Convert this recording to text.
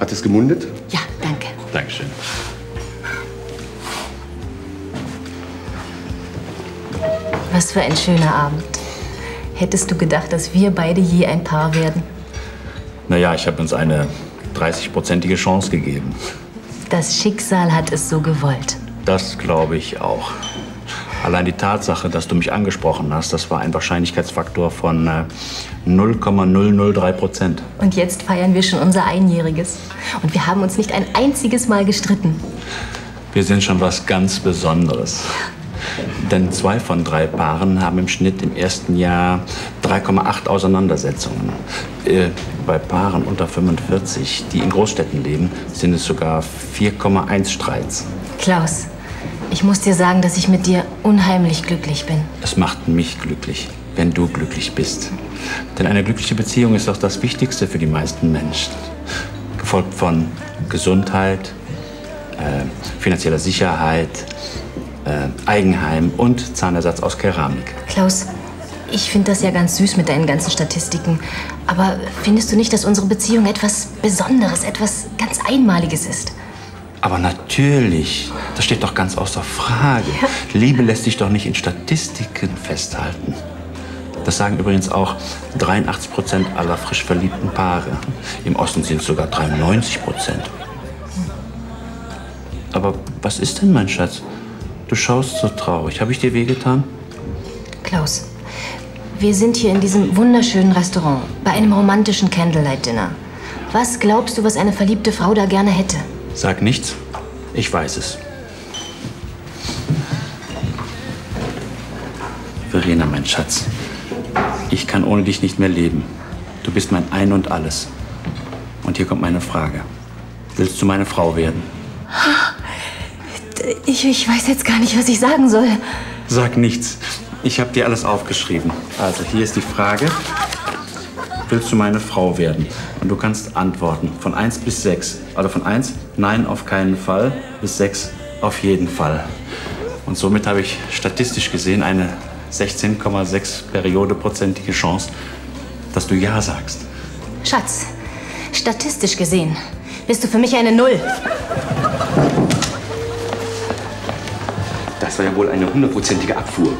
Hat es gemundet? Ja, danke. Dankeschön. Was für ein schöner Abend. Hättest du gedacht, dass wir beide je ein Paar werden? Naja, ich habe uns eine 30-prozentige Chance gegeben. Das Schicksal hat es so gewollt. Das glaube ich auch. Allein die Tatsache, dass du mich angesprochen hast, das war ein Wahrscheinlichkeitsfaktor von äh, 0,003 Prozent. Und jetzt feiern wir schon unser Einjähriges. Und wir haben uns nicht ein einziges Mal gestritten. Wir sind schon was ganz Besonderes. Denn zwei von drei Paaren haben im Schnitt im ersten Jahr 3,8 Auseinandersetzungen. Äh, bei Paaren unter 45, die in Großstädten leben, sind es sogar 4,1 Streits. Klaus, ich muss dir sagen, dass ich mit dir unheimlich glücklich bin. Es macht mich glücklich, wenn du glücklich bist. Denn eine glückliche Beziehung ist doch das Wichtigste für die meisten Menschen. Gefolgt von Gesundheit, äh, finanzieller Sicherheit, äh, Eigenheim und Zahnersatz aus Keramik. Klaus, ich finde das ja ganz süß mit deinen ganzen Statistiken. Aber findest du nicht, dass unsere Beziehung etwas Besonderes, etwas ganz Einmaliges ist? Aber natürlich, das steht doch ganz außer Frage. Liebe lässt sich doch nicht in Statistiken festhalten. Das sagen übrigens auch 83 Prozent aller frisch verliebten Paare. Im Osten sind es sogar 93 Prozent. Aber was ist denn, mein Schatz? Du schaust so traurig. Habe ich dir wehgetan? Klaus, wir sind hier in diesem wunderschönen Restaurant bei einem romantischen Candlelight-Dinner. Was glaubst du, was eine verliebte Frau da gerne hätte? Sag nichts. Ich weiß es. Verena, mein Schatz. Ich kann ohne dich nicht mehr leben. Du bist mein Ein und Alles. Und hier kommt meine Frage. Willst du meine Frau werden? Ich, ich weiß jetzt gar nicht, was ich sagen soll. Sag nichts. Ich habe dir alles aufgeschrieben. Also, hier ist die Frage. Willst du meine Frau werden? Und du kannst antworten. Von 1 bis 6. Also von 1, nein, auf keinen Fall. Bis 6, auf jeden Fall. Und somit habe ich statistisch gesehen eine 16,6 Periodeprozentige Chance, dass du Ja sagst. Schatz, statistisch gesehen bist du für mich eine Null. Das war ja wohl eine hundertprozentige Abfuhr.